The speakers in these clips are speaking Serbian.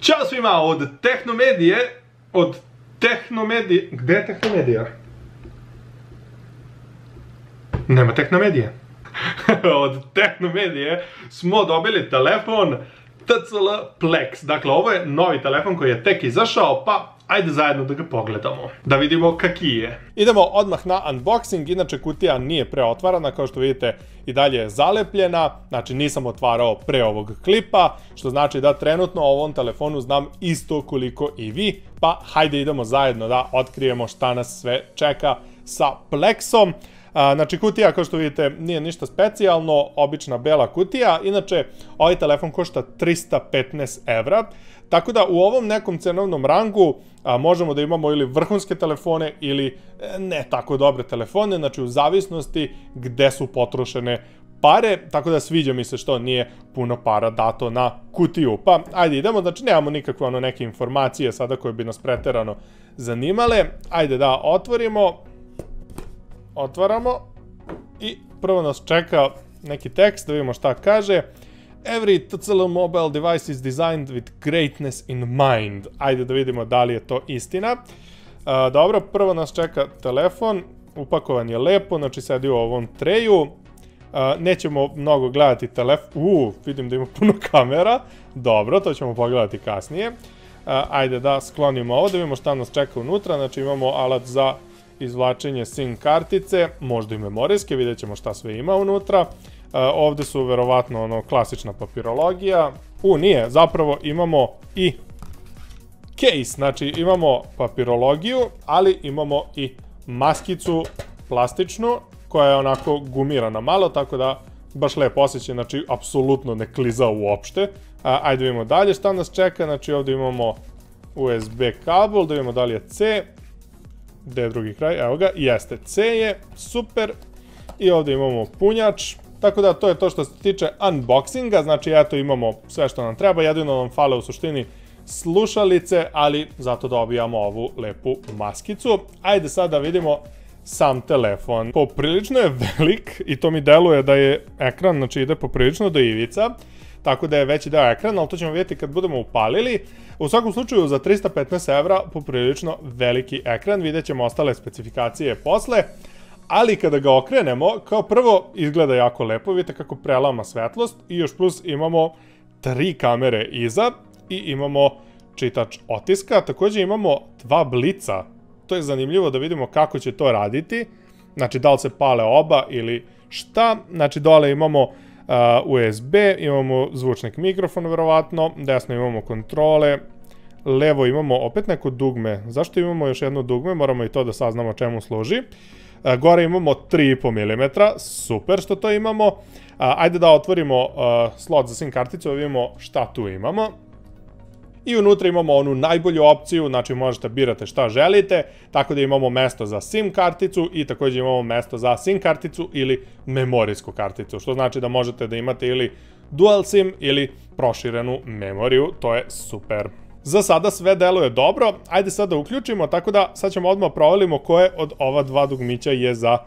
Ćao svima od Tehnomedije, od Tehnomedije, gde je Tehnomedija? Nema Tehnomedije. od Tehnomedije smo dobili telefon TCL Plex. Dakle, ovo je novi telefon koji je tek izašao, pa ajde zajedno da ga pogledamo. Da vidimo kaki je. Idemo odmah na unboxing, inače kutija nije preotvarana, kao što vidite i dalje je zalepljena, znači nisam otvarao pre ovog klipa, što znači da trenutno o ovom telefonu znam isto koliko i vi, pa hajde idemo zajedno da otkrijemo šta nas sve čeka sa Plexom. A, znači kutija, kao što vidite, nije ništa specijalno, obična bela kutija. Inače, ovaj telefon košta 315 evra. Tako da u ovom nekom cenovnom rangu a, možemo da imamo ili vrhunske telefone ili e, ne tako dobre telefone, znači u zavisnosti gde su potrošene pare, tako da sviđa mi se što nije puno para dato na kutiju. Pa, ajde idemo, znači nemamo nikakve ono neke informacije sada koje bi nas preterano zanimale. Ajde da otvorimo, otvaramo i prvo nas čeka neki tekst, da vidimo šta kaže. Every TCL mobile device is designed with greatness in mind. Ajde da vidimo da li je to istina. Uh, dobro, prvo nas čeka telefon, upakovan je lepo, znači sedi u ovom treju. Uh, nećemo mnogo gledati telefon, u, vidim da ima puno kamera, dobro, to ćemo pogledati kasnije. Uh, ajde da sklonimo ovo, da vidimo šta nas čeka unutra, znači imamo alat za izvlačenje SIM kartice, možda i memorijske, vidjet ćemo šta sve ima unutra. Uh, ovde su verovatno ono klasična papirologija. U, nije, zapravo imamo i case, znači imamo papirologiju, ali imamo i maskicu plastičnu, koja je onako gumirana malo, tako da baš lepo osjeća, znači apsolutno ne kliza uopšte. A, uh, ajde vidimo dalje šta nas čeka, znači ovde imamo USB kabel, da vidimo da li je C, gde je drugi kraj, evo ga, jeste, C je, super, i ovde imamo punjač, Tako da to je to što se tiče unboxinga, znači eto imamo sve što nam treba, jedino nam fale u suštini slušalice, ali zato dobijamo ovu lepu maskicu. Ajde sad da vidimo sam telefon. Poprilično je velik i to mi deluje da je ekran, znači ide poprilično do ivica, tako da je veći deo ekrana, ali to ćemo vidjeti kad budemo upalili. U svakom slučaju za 315 evra poprilično veliki ekran, vidjet ćemo ostale specifikacije posle. Ali kada ga okrenemo, kao prvo izgleda jako lepo, vidite kako prelama svetlost. I još plus imamo tri kamere iza i imamo čitač otiska, takođe imamo dva blica, to je zanimljivo da vidimo kako će to raditi, znači da li se pale oba ili šta, znači dole imamo USB, imamo zvučnik mikrofon verovatno, desno imamo kontrole, levo imamo opet neko dugme, zašto imamo još jedno dugme, moramo i to da saznamo čemu služi. Gore imamo 3,5 mm, super što to imamo. Ajde da otvorimo slot za SIM karticu, da vidimo šta tu imamo. I unutra imamo onu najbolju opciju, znači možete birate šta želite, tako da imamo mesto za SIM karticu i takođe imamo mesto za SIM karticu ili memorijsku karticu, što znači da možete da imate ili dual SIM ili proširenu memoriju, to je super. Za sada sve deluje dobro, ajde sad da uključimo, tako da sad ćemo odmah provalimo koje od ova dva dugmića je za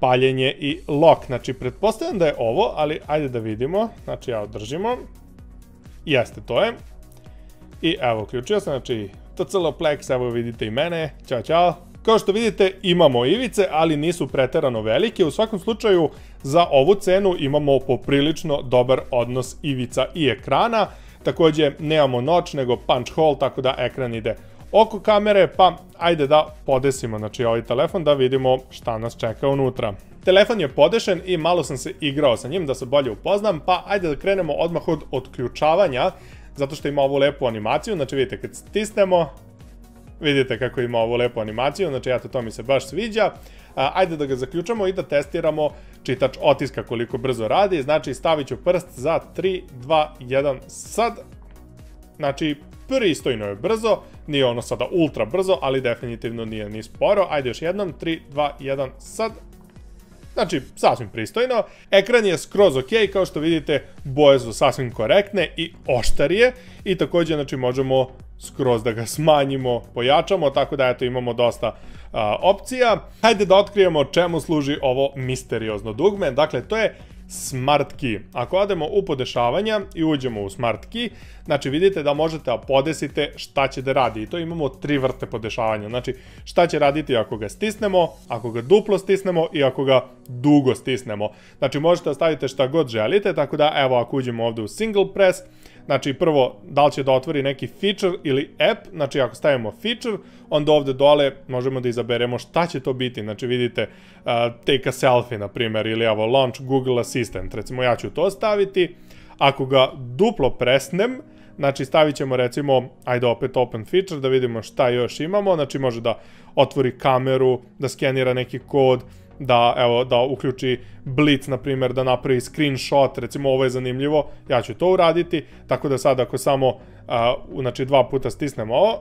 paljenje i lock. Znači, pretpostavljam da je ovo, ali ajde da vidimo. Znači, ja održimo. Jeste, to je. I evo, uključio sam, znači, TCL Plex, evo vidite i mene. Ćao, čao. Kao što vidite, imamo ivice, ali nisu preterano velike. U svakom slučaju, za ovu cenu imamo poprilično dobar odnos ivica i ekrana. Takođe, nemamo noć, nego punch hole, tako da ekran ide oko kamere, pa ajde da podesimo znači, ovaj telefon da vidimo šta nas čeka unutra. Telefon je podešen i malo sam se igrao sa njim da se bolje upoznam, pa ajde da krenemo odmah od otključavanja, zato što ima ovu lepu animaciju, znači vidite kad stisnemo, vidite kako ima ovu lepu animaciju, znači eto to mi se baš sviđa. Ajde da ga zaključamo i da testiramo čitač otiska koliko brzo radi. Znači stavit ću prst za 3, 2, 1, sad. Znači pristojno je brzo, nije ono sada ultra brzo, ali definitivno nije ni sporo. Ajde još jednom, 3, 2, 1, sad. Znači, sasvim pristojno. Ekran je skroz ok, kao što vidite, boje su sasvim korektne i oštarije. I takođe, znači, možemo skroz da ga smanjimo, pojačamo, tako da eto imamo dosta opcija. Hajde da otkrijemo čemu služi ovo misteriozno dugme. Dakle, to je Smart Key. Ako odemo u podešavanja i uđemo u Smart Key, znači vidite da možete da podesite šta će da radi. I to imamo tri vrste podešavanja. Znači šta će raditi ako ga stisnemo, ako ga duplo stisnemo i ako ga dugo stisnemo. Znači možete da stavite šta god želite, tako da evo ako uđemo ovde u single press, Znači, prvo, da li će da otvori neki feature ili app, znači ako stavimo feature, onda ovde dole možemo da izaberemo šta će to biti, znači vidite, uh, take a selfie, na primer, ili evo, launch Google Assistant, recimo ja ću to staviti, ako ga duplo presnem, znači stavit ćemo recimo, ajde opet open feature, da vidimo šta još imamo, znači može da otvori kameru, da skenira neki kod, da, evo, da uključi Blitz, na primjer, da napravi screenshot, recimo ovo je zanimljivo, ja ću to uraditi, tako da sad ako samo, znači dva puta stisnemo ovo,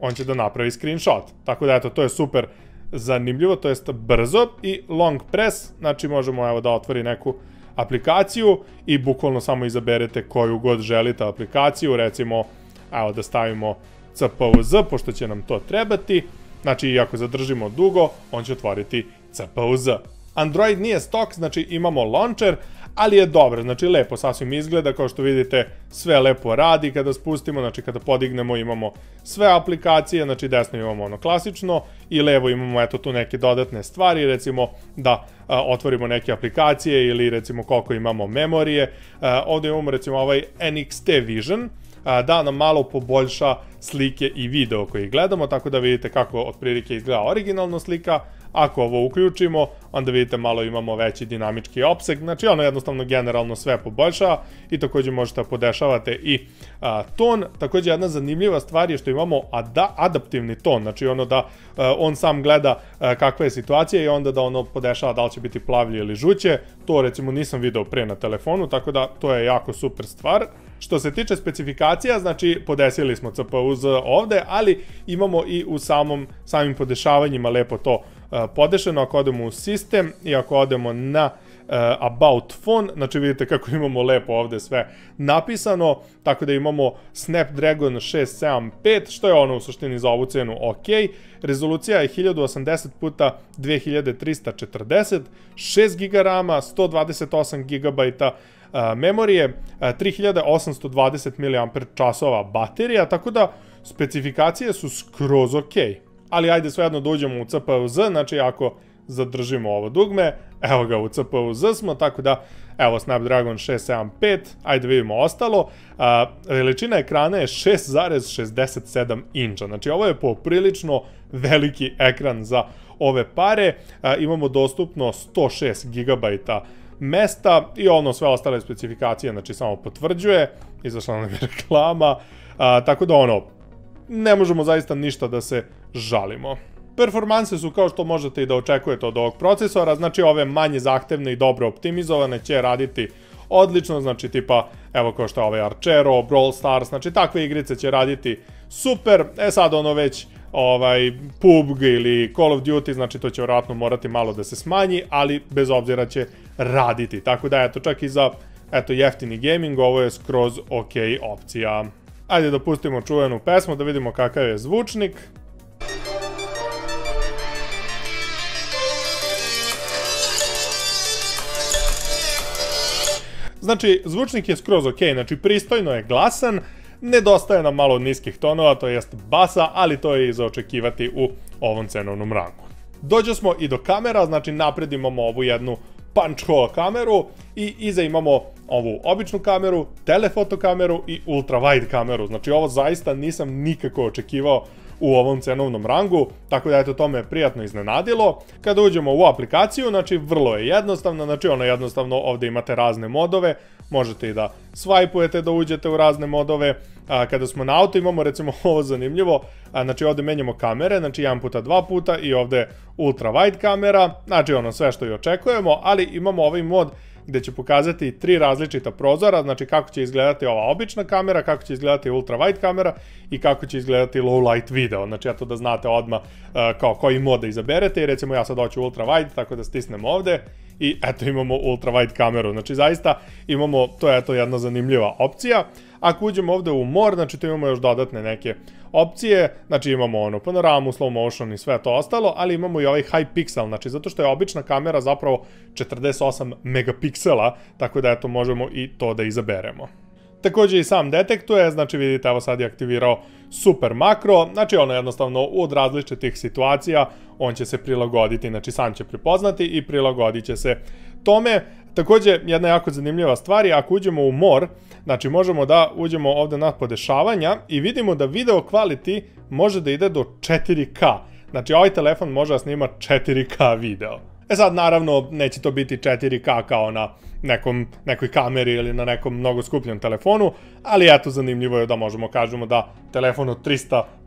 on će da napravi screenshot. Tako da eto, to je super zanimljivo, to jest brzo i long press, znači možemo evo da otvori neku aplikaciju i bukvalno samo izaberete koju god želite aplikaciju, recimo evo da stavimo CPUZ, pošto će nam to trebati, znači i ako zadržimo dugo, on će otvoriti CPUZ. Android nije stok, znači imamo launcher, ali je dobro, znači lepo sasvim izgleda, kao što vidite sve lepo radi kada spustimo, znači kada podignemo imamo sve aplikacije, znači desno imamo ono klasično i levo imamo eto tu neke dodatne stvari, recimo da otvorimo neke aplikacije ili recimo koliko imamo memorije, a, ovde imamo recimo ovaj NXT Vision, da nam malo poboljša slike i video koje gledamo, tako da vidite kako otprilike izgleda originalna slika, Ako ovo uključimo, onda vidite malo imamo veći dinamički opseg, znači ono jednostavno generalno sve poboljšava i takođe možete da podešavate i ton. Takođe jedna zanimljiva stvar je što imamo ada, adaptivni ton, znači ono da on sam gleda kakva je situacija i onda da ono podešava da li će biti plavlje ili žuće. To recimo nisam video pre na telefonu, tako da to je jako super stvar. Što se tiče specifikacija, znači podesili smo CPUZ ovde, ali imamo i u samom samim podešavanjima lepo to podešeno, ako odemo u sistem i ako odemo na About Phone, znači vidite kako imamo lepo ovde sve napisano, tako da imamo Snapdragon 675, što je ono u suštini za ovu cenu ok, rezolucija je 1080 puta 2340, 6 GB RAM, 128 GB memorije, 3820 mAh baterija, tako da specifikacije su skroz. Okay ali ajde svejedno dođemo da u CPUZ, znači ako zadržimo ovo dugme, evo ga u CPUZ smo, tako da evo Snapdragon 675, ajde vidimo ostalo, a, veličina ekrana je 6,67 inča, znači ovo je poprilično veliki ekran za ove pare, imamo dostupno 106 GB mesta i ono sve ostale specifikacije, znači samo potvrđuje, izašla nam je reklama, tako da ono, ne možemo zaista ništa da se žalimo. Performanse su kao što možete i da očekujete od ovog procesora, znači ove manje zahtevne i dobro optimizovane će raditi odlično, znači tipa, evo kao što je ovaj Archero, Brawl Stars, znači takve igrice će raditi super, e sad ono već ovaj PUBG ili Call of Duty, znači to će vjerojatno morati malo da se smanji, ali bez obzira će raditi, tako da eto čak i za eto jeftini gaming ovo je skroz ok opcija. Ajde da pustimo čuvenu pesmu da vidimo kakav je zvučnik. Znači, zvučnik je skroz ok, znači pristojno je glasan, nedostaje nam malo niskih tonova, to jest basa, ali to je i za očekivati u ovom cenovnom rangu. Dođo smo i do kamera, znači napred imamo ovu jednu punch hole kameru i iza imamo ovu običnu kameru, telefoto kameru i ultra wide kameru. Znači ovo zaista nisam nikako očekivao u ovom cenovnom rangu, tako da eto to me prijatno iznenadilo. Kada uđemo u aplikaciju, znači vrlo je jednostavno, znači ono jednostavno ovde imate razne modove, možete i da svajpujete da uđete u razne modove. A, kada smo na auto imamo recimo ovo zanimljivo, znači ovde menjamo kamere, znači jedan puta, dva puta i ovde ultra wide kamera, znači ono sve što i očekujemo, ali imamo ovaj mod gde će pokazati tri različita prozora, znači kako će izgledati ova obična kamera, kako će izgledati ultra wide kamera i kako će izgledati low light video. Znači eto da znate odmah uh, kao koji mod da izaberete i recimo ja sad hoću ultra wide, tako da stisnem ovde i eto imamo ultra wide kameru. Znači zaista imamo, to je eto jedna zanimljiva opcija. Ako uđemo ovde u more, znači tu imamo još dodatne neke opcije, znači imamo ono panoramu, slow motion i sve to ostalo, ali imamo i ovaj high pixel, znači zato što je obična kamera zapravo 48 megapiksela, tako da eto možemo i to da izaberemo. Takođe i sam detektuje, znači vidite, evo sad je aktivirao super makro, znači ono jednostavno od različitih situacija on će se prilagoditi, znači sam će prepoznati i prilagodit će se tome. Takođe, jedna jako zanimljiva stvar je ako uđemo u mor, znači možemo da uđemo ovde na podešavanja i vidimo da video quality može da ide do 4K. Znači ovaj telefon može da snima 4K video. E sad, naravno, neće to biti 4K kao na nekom, nekoj kameri ili na nekom mnogo skupljem telefonu, ali eto, zanimljivo je da možemo kažemo da telefon od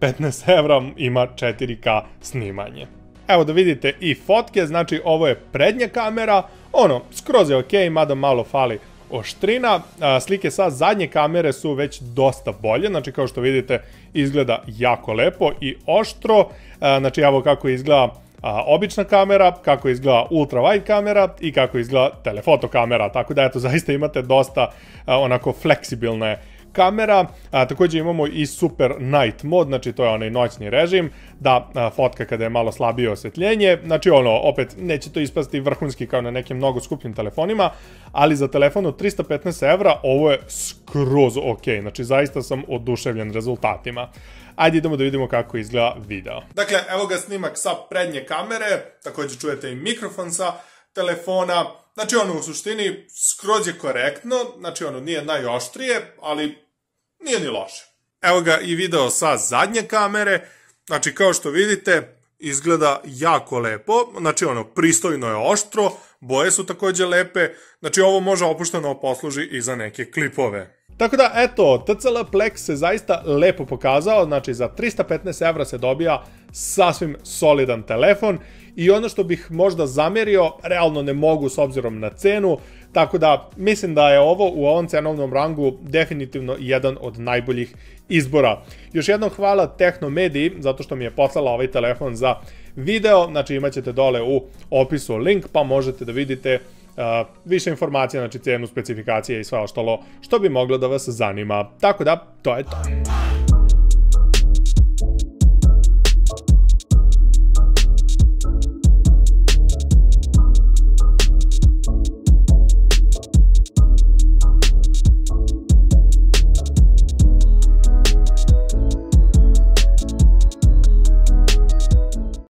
315 evra ima 4K snimanje. Evo da vidite i fotke, znači ovo je prednja kamera, ono, skroz je okej, okay, mada malo fali oštrina. A, slike sa zadnje kamere su već dosta bolje, znači kao što vidite izgleda jako lepo i oštro. A, znači evo kako izgleda a, obična kamera, kako izgleda ultra wide kamera i kako izgleda telefoto kamera, tako da eto zaista imate dosta a, onako fleksibilne kamera, a, takođe imamo i super night mod, znači to je onaj noćni režim, da fotka kada je malo slabije osvetljenje, znači ono, opet neće to ispasti vrhunski kao na nekim mnogo skupljim telefonima, ali za telefon od 315 evra ovo je skroz ok, znači zaista sam oduševljen rezultatima. Ajde idemo da vidimo kako izgleda video. Dakle, evo ga snimak sa prednje kamere, takođe čujete i mikrofon sa telefona, Znači ono u suštini skroz je korektno, znači ono nije najoštrije, ali nije ni loše. Evo ga i video sa zadnje kamere, znači kao što vidite izgleda jako lepo, znači ono pristojno je oštro, boje su takođe lepe, znači ovo može opušteno posluži i za neke klipove. Tako da, eto, TCL Plex se zaista lepo pokazao, znači za 315 evra se dobija sasvim solidan telefon. I ono što bih možda zamerio, realno ne mogu s obzirom na cenu, tako da mislim da je ovo u ovom cenovnom rangu definitivno jedan od najboljih izbora. Još jednom hvala Tehnomediji zato što mi je poslala ovaj telefon za video, znači imat ćete dole u opisu link pa možete da vidite Uh, više informacija, znači cenu, specifikacije i sve ostalo što bi moglo da vas zanima. Tako da, to je to.